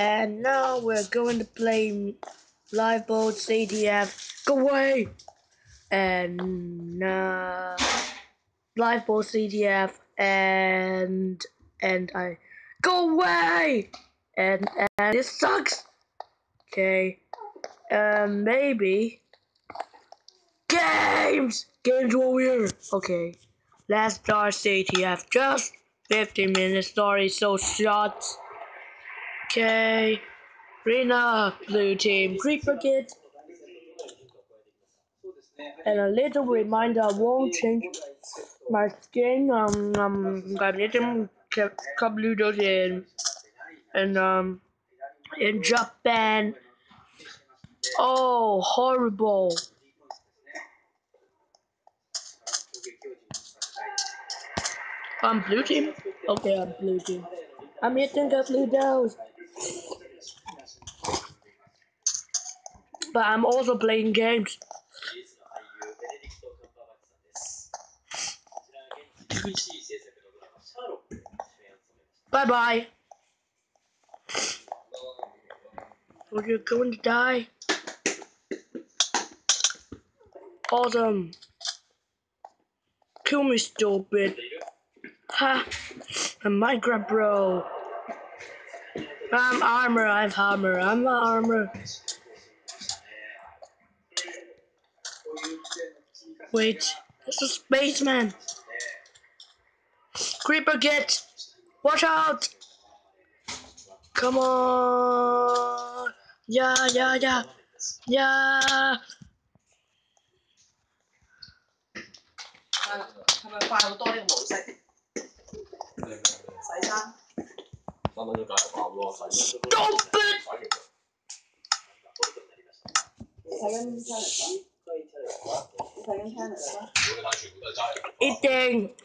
And now we're going to play Lifeboat CTF. Go away! And uh, Lifeboat CTF and and I go away! And and it sucks. Okay. Um, maybe games. Games warrior. Okay. Let's start CTF. Just 15 minutes. Sorry, so short. Okay. Rena, blue team, Creeper Kid. And a little reminder, I won't change my skin. Um, um, I'm getting couple noodles in, and um, in Japan. Oh, horrible. I'm blue team. Okay, I'm blue team. I'm eating blue doors. But I'm also playing games. Bye bye. Are you going to die? Awesome. Kill me, stupid. Ha! A Minecraft bro. I'm armor, I'm armor, I'm armor. Wait, it's a spaceman. Creeper get! Watch out! Come on! Yeah, yeah, yeah, yeah! 洗衫三蚊都加入爆咯，洗 Stupid! 你睇紧 channel 吗？你睇紧 channel 吗？我哋睇全部都系斋入。 Eating.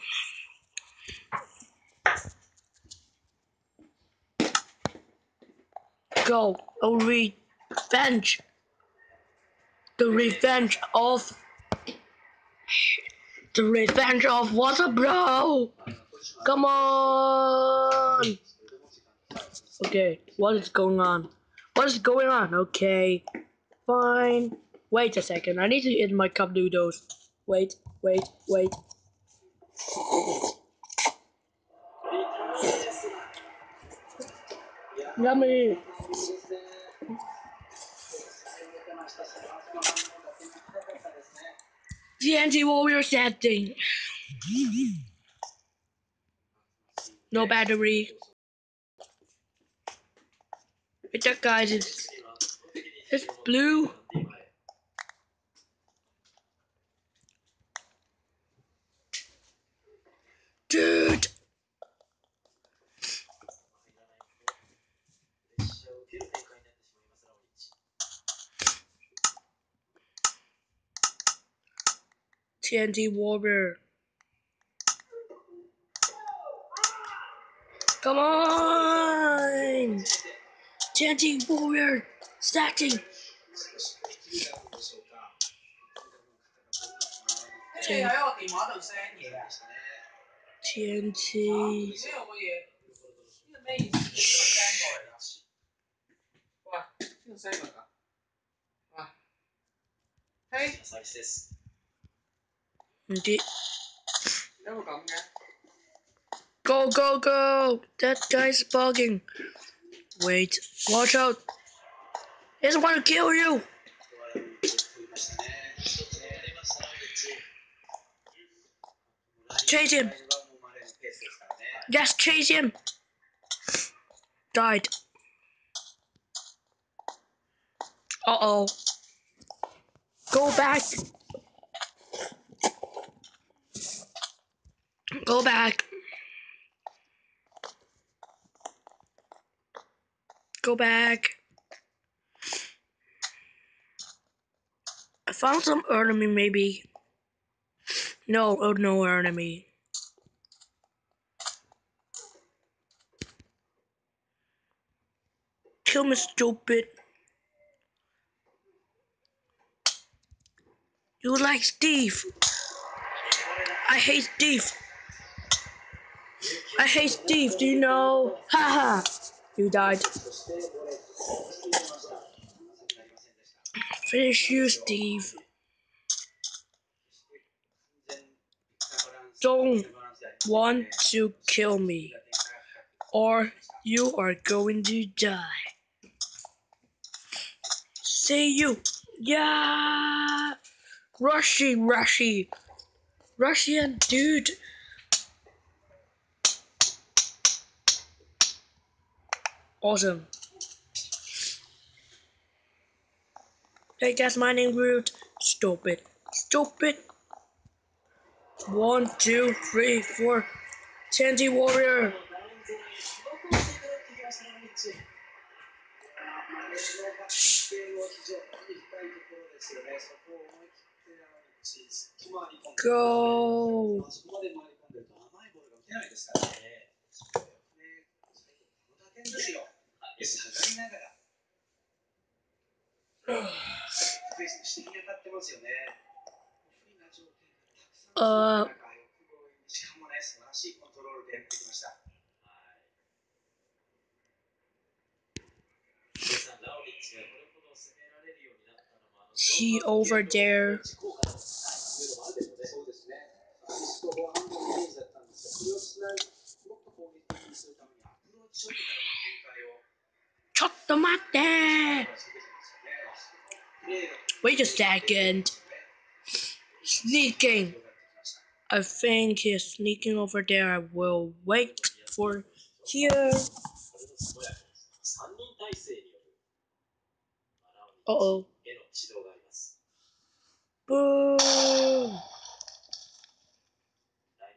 Go, a revenge. The revenge of. The revenge of what's up, bro? Come on. Okay, what is going on? What is going on? Okay, fine. Wait a second. I need to eat my cup noodles. Wait, wait, wait. Yummy. TNT warrior setting. No battery. Wait, that guys, it's it's blue. Dude. TNT Warrior. Come on! TNT Warrior stacking.你喺我电话度 send 嘢啊？ TNT. 而且有个嘢，呢个咩意思？边个 send 过嚟㗎？喂，边个 send 过嚟㗎？喂，嘿， Indeed. 有个咁嘅？ Go, go, go! That guy's bugging. Wait, watch out. He doesn't want to kill you. Chase him. Yes, chase him. Died. Uh oh. Go back. Go back. Go back. I found some enemy maybe. No, oh no enemy. Kill me stupid. You like Steve. I hate Steve. I hate Steve, do you know? Haha. You died. Finish you, Steve. Don't want to kill me, or you are going to die. See you. Yeah. Rushy, rushy. Russian dude. Awesome. Hey, that's my name, Groot. Stupid. Stupid. One, two, three, four. TNT Warrior. Go. 下がりながら、ベストしてに当たってますよね。不利な条件がたくさんの中、しかもね、素晴らしいコントロールでやってきました。He over there. それをつないもっと攻撃的にするためにアプローチショットからちょっと待って。プレーが Wait a second. Sneaking. I think he's sneaking over there. I will wait for here. 3人体制による、まあ、ラウ Uh ン oh. への指導があります。 Boom. 第2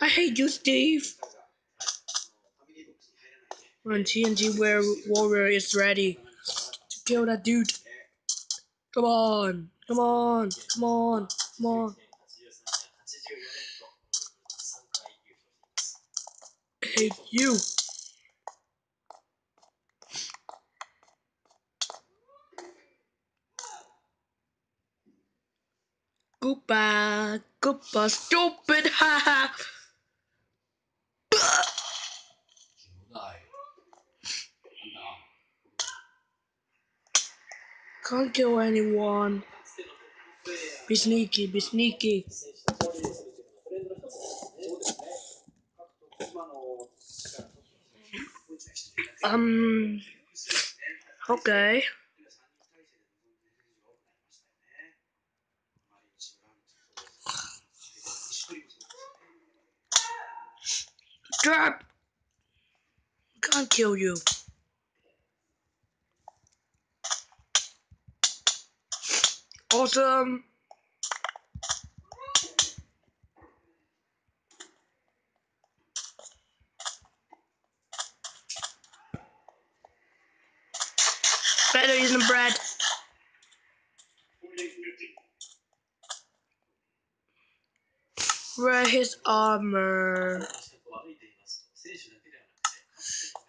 I hate you, Steve. When TNT War Warrior is ready to kill that dude. Come on, come on, come on, come on. I hate you. Goodbye. Goodbye. stupid, haha. Can't kill anyone. Be sneaky, be sneaky. Um. Okay. し、Drop. Can't kill you. Awesome. Better using bread. Wear his armor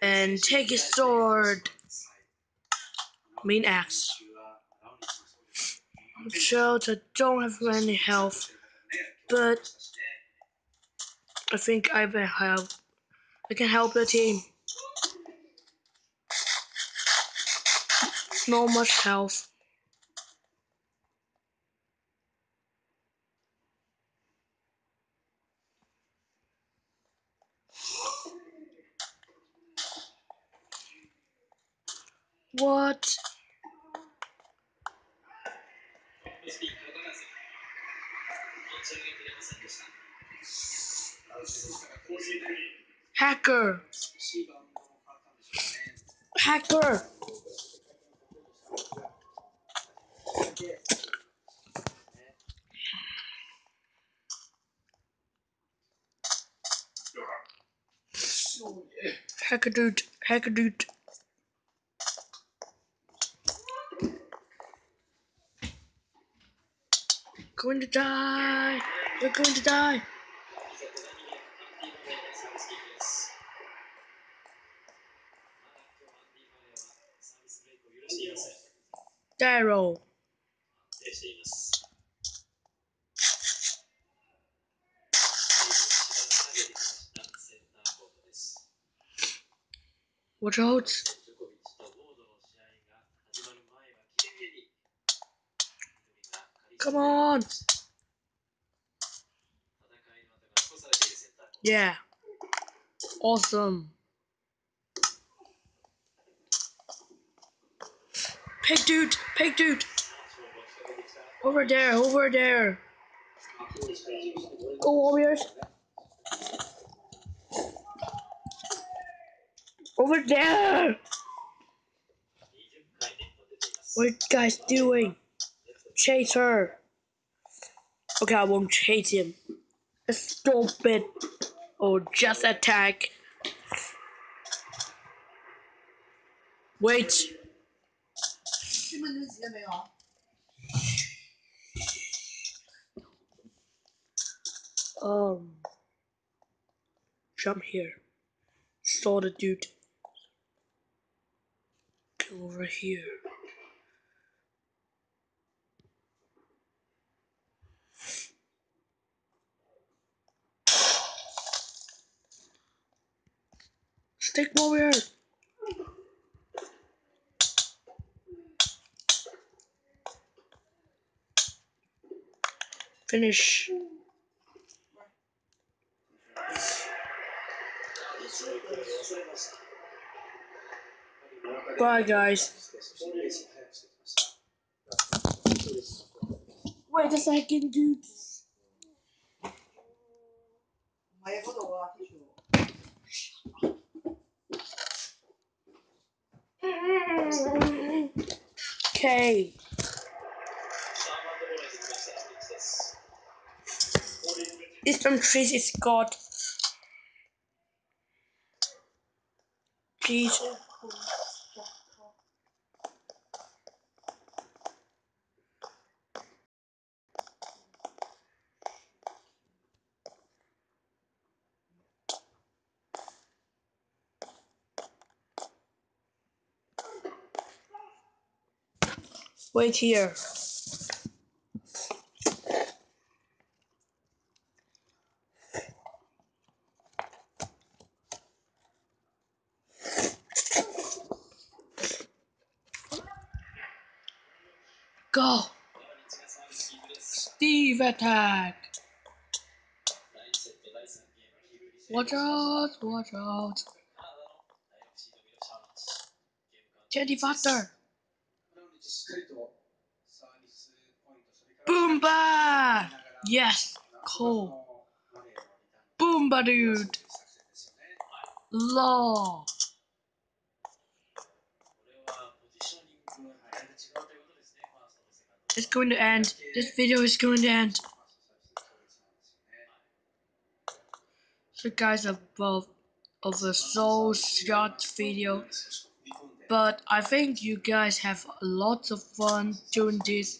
and take his sword. Mean axe. Shows I don't have any health, but I think I can help. I can help the team. No much health. What? Hacker. Hacker. Hacker dude. Hacker dude. going to die. We're going to die. Daryl. What else? Come on! Yeah. Awesome. Pig dude! Pig dude! Over there, over there. Go Warriors. Over there! What are you guys doing? chase her. Okay, I won't chase him. Stop it. Or oh, just attack. Wait. Um. Jump here. Saw the dude. Go over here. Stick warrior! Finish. Bye, guys. Wait a second, dude. Okay. This from trees Scott. God. Jesus. Wait here. Go! Steve attack! Watch out! Watch out! Teddy Butter! Boomba! Yes, cool. Boomba dude! Law! It's going to end. This video is going to end. So guys, above of a so short video but I think you guys have lots of fun doing this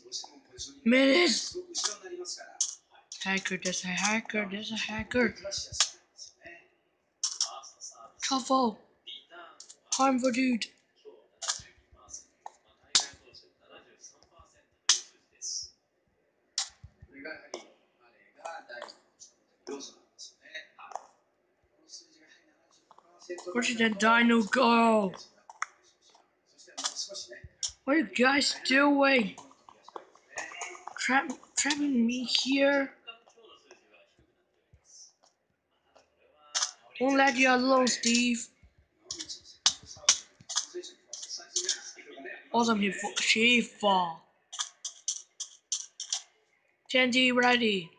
minutes. Hacker, there's a hacker, there's a hacker. Cover. Harmful dude. What's did that dino girl? What are you guys doing? trapping me here? Won't let you alone, Steve. Awesome, he she fall. Chandy ready.